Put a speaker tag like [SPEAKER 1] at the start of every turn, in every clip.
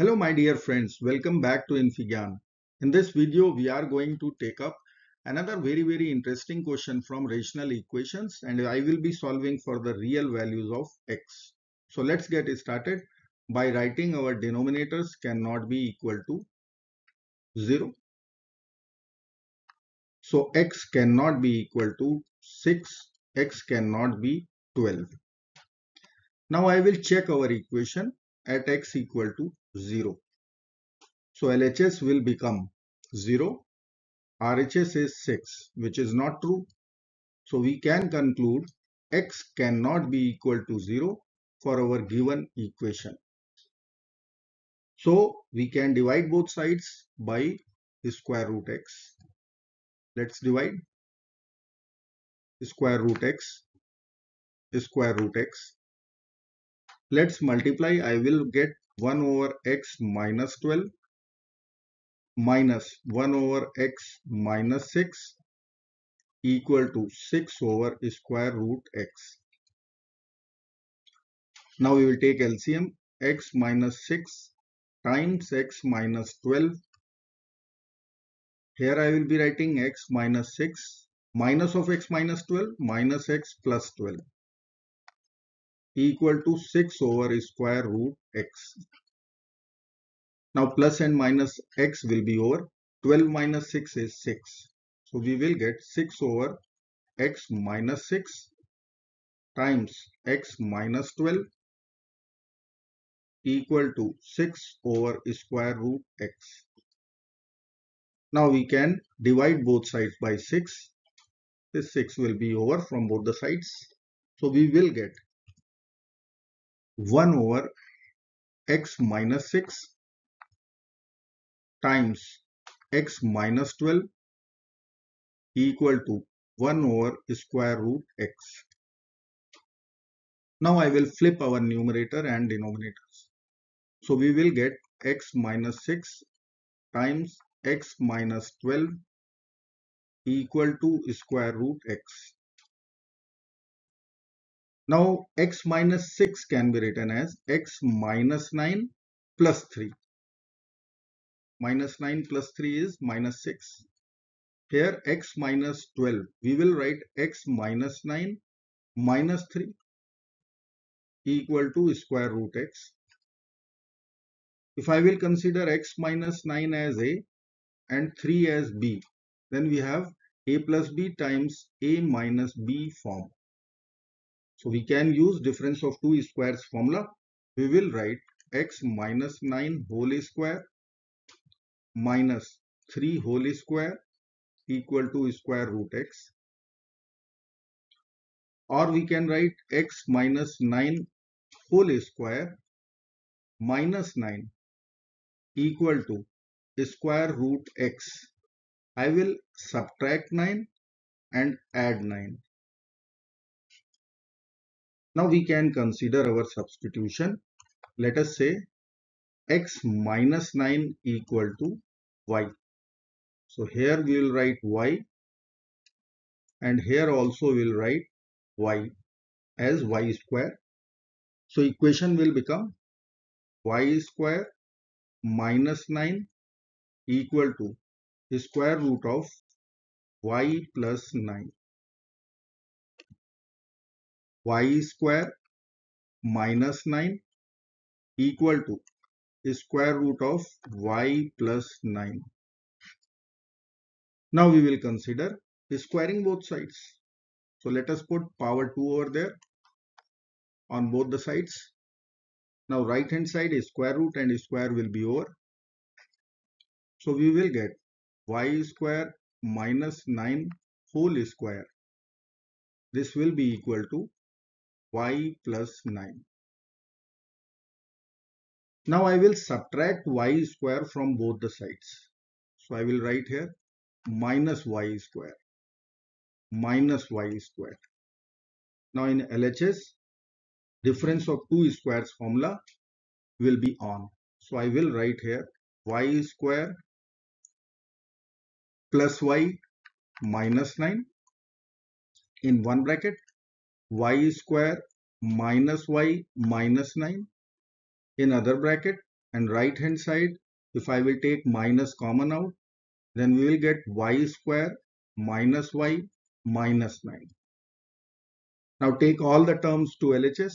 [SPEAKER 1] Hello my dear friends, welcome back to InfyGyan. In this video we are going to take up another very very interesting question from rational equations and I will be solving for the real values of x. So let's get started by writing our denominators cannot be equal to 0. So x cannot be equal to 6, x cannot be 12. Now I will check our equation at x equal to 0. So LHS will become 0. RHS is 6 which is not true. So we can conclude x cannot be equal to 0 for our given equation. So we can divide both sides by the square root x. Let's divide square root x square root x. Let's multiply. I will get 1 over x minus 12 minus 1 over x minus 6 equal to 6 over square root x. Now we will take LCM x minus 6 times x minus 12. Here I will be writing x minus 6 minus of x minus 12 minus x plus 12 equal to 6 over square root x. Now plus and minus x will be over 12 minus 6 is 6. So we will get 6 over x minus 6 times x minus 12 equal to 6 over square root x. Now we can divide both sides by 6. This 6 will be over from both the sides. So we will get 1 over x minus 6 times x minus 12 equal to 1 over square root x. Now I will flip our numerator and denominators. So we will get x minus 6 times x minus 12 equal to square root x. Now x minus 6 can be written as x minus 9 plus 3. Minus 9 plus 3 is minus 6. Here x minus 12. We will write x minus 9 minus 3 equal to square root x. If I will consider x minus 9 as a and 3 as b, then we have a plus b times a minus b form. So we can use difference of two squares formula. We will write x minus 9 whole square minus 3 whole square equal to square root x. Or we can write x minus 9 whole square minus 9 equal to square root x. I will subtract 9 and add 9. Now we can consider our substitution. Let us say x minus 9 equal to y. So here we will write y and here also we will write y as y square. So equation will become y square minus 9 equal to square root of y plus 9 y square minus 9 equal to square root of y plus 9. Now we will consider squaring both sides. So let us put power 2 over there on both the sides. Now right hand side is square root and square will be over. So we will get y square minus 9 whole square. This will be equal to y plus 9. Now I will subtract y square from both the sides. So I will write here minus y square minus y square. Now in LHS difference of two squares formula will be on. So I will write here y square plus y minus 9 in one bracket y square minus y minus 9 in other bracket and right hand side if I will take minus common out then we will get y square minus y minus 9. Now take all the terms to LHS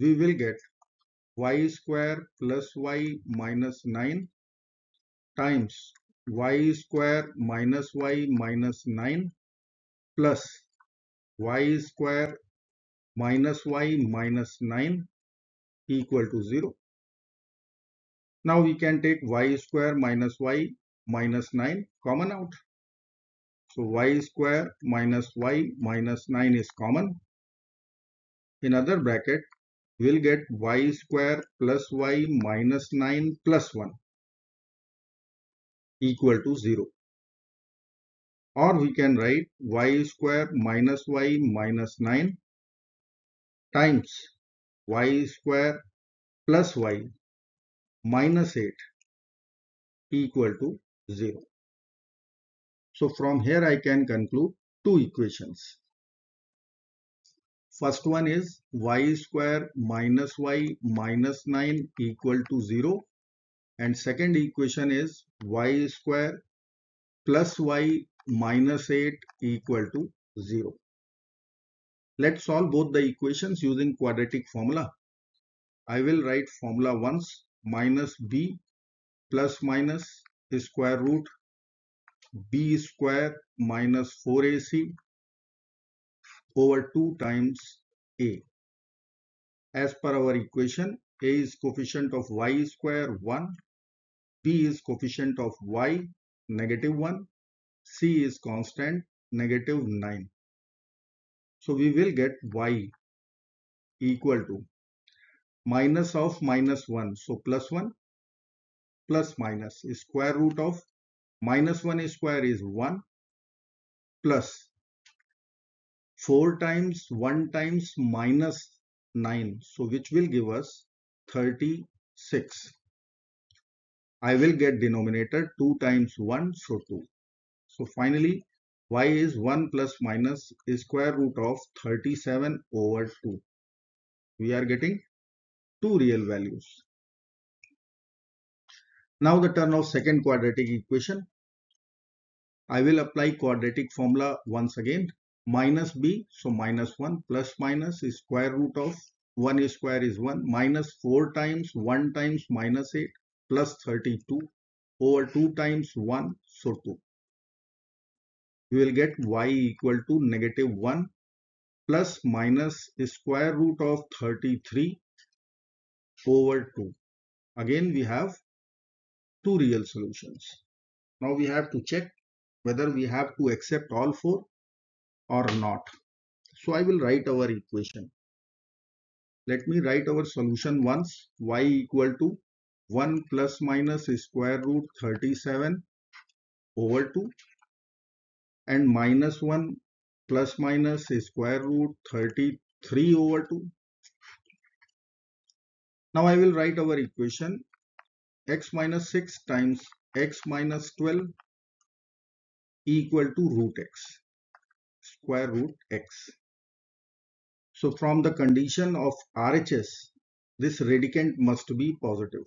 [SPEAKER 1] we will get y square plus y minus 9 times y square minus y minus 9 plus y square minus y minus 9 equal to 0. Now we can take y square minus y minus 9 common out. So y square minus y minus 9 is common. In other bracket, we'll get y square plus y minus 9 plus 1 equal to 0. Or we can write y square minus y minus 9 times y square plus y minus 8 equal to 0. So from here I can conclude two equations. First one is y square minus y minus 9 equal to 0 and second equation is y square plus y minus 8 equal to 0. Let's solve both the equations using quadratic formula. I will write formula once minus b plus minus square root b square minus 4ac over 2 times a. As per our equation, a is coefficient of y square 1, b is coefficient of y negative 1, c is constant negative 9. So we will get y equal to minus of minus 1. So plus 1 plus minus square root of minus 1 square is 1 plus 4 times 1 times minus 9. So which will give us 36. I will get denominator 2 times 1 so 2. So finally y is 1 plus minus square root of 37 over 2. We are getting two real values. Now the turn of second quadratic equation. I will apply quadratic formula once again. Minus b, so minus 1 plus minus square root of 1 square is 1 minus 4 times 1 times minus 8 plus 32 over 2 times 1 so 2 we will get y equal to negative 1 plus minus square root of 33 over 2. Again we have two real solutions. Now we have to check whether we have to accept all four or not. So I will write our equation. Let me write our solution once y equal to 1 plus minus square root 37 over 2 and minus 1 plus minus square root 33 over 2. Now I will write our equation x minus 6 times x minus 12 equal to root x square root x. So from the condition of RHS this radicand must be positive.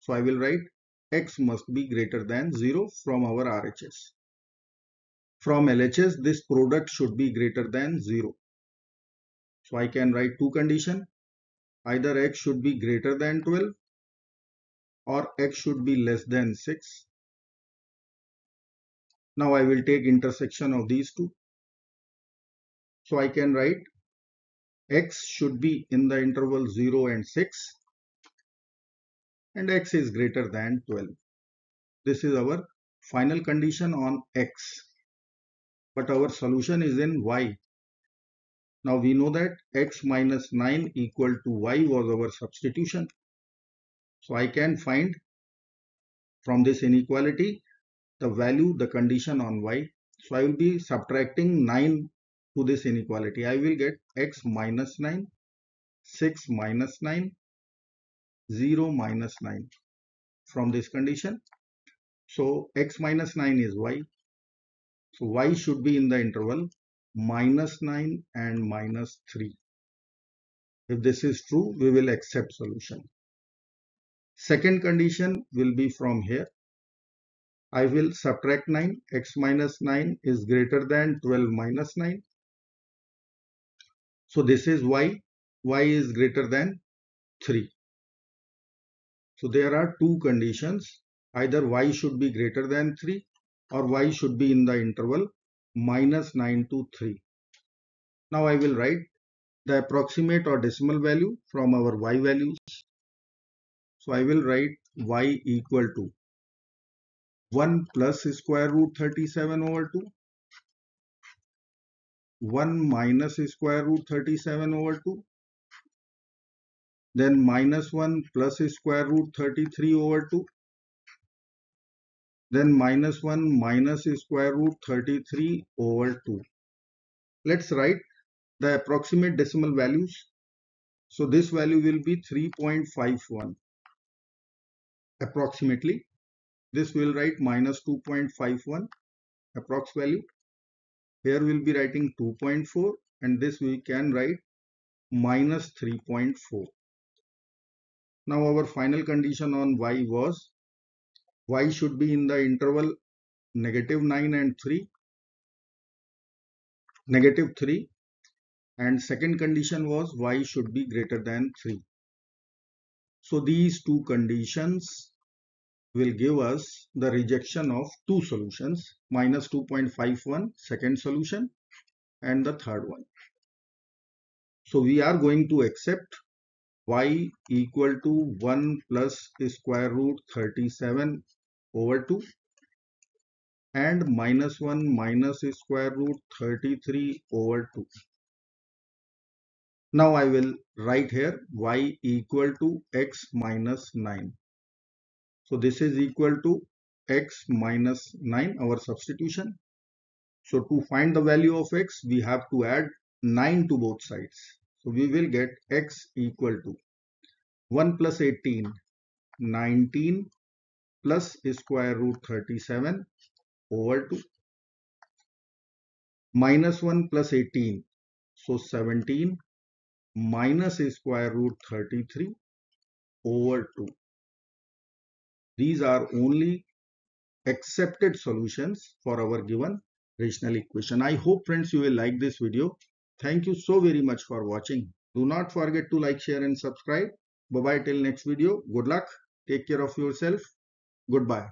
[SPEAKER 1] So I will write x must be greater than 0 from our RHS. From LHS, this product should be greater than 0. So I can write two condition. Either x should be greater than 12 or x should be less than 6. Now I will take intersection of these two. So I can write x should be in the interval 0 and 6 and x is greater than 12. This is our final condition on x but our solution is in y. Now we know that x minus 9 equal to y was our substitution. So I can find from this inequality the value, the condition on y. So I will be subtracting 9 to this inequality. I will get x minus 9, 6 minus 9, 0 minus 9 from this condition. So x minus 9 is y so y should be in the interval minus 9 and minus 3. If this is true, we will accept solution. Second condition will be from here. I will subtract 9. x minus 9 is greater than 12 minus 9. So this is y. y is greater than 3. So there are two conditions. Either y should be greater than 3 or y should be in the interval minus 9 to 3. Now I will write the approximate or decimal value from our y values. So I will write y equal to 1 plus square root 37 over 2 1 minus square root 37 over 2 then minus 1 plus square root 33 over 2 then minus 1 minus square root 33 over 2 let's write the approximate decimal values. So this value will be 3.51 approximately this will write minus 2.51 approx value. Here we'll be writing 2.4 and this we can write minus 3.4 now our final condition on y was y should be in the interval negative 9 and 3 negative 3 and second condition was y should be greater than 3 so these two conditions will give us the rejection of two solutions minus 2.51 second solution and the third one. So we are going to accept y equal to 1 plus square root 37 over 2 and minus 1 minus square root 33 over 2. Now I will write here y equal to x minus 9. So this is equal to x minus 9 our substitution. So to find the value of x we have to add 9 to both sides. So we will get x equal to 1 plus 18, 19 plus square root 37 over 2 minus 1 plus 18 so 17 minus square root 33 over 2 these are only accepted solutions for our given rational equation. I hope friends you will like this video. Thank you so very much for watching. Do not forget to like share and subscribe. Bye bye till next video. Good luck. Take care of yourself. Goodbye.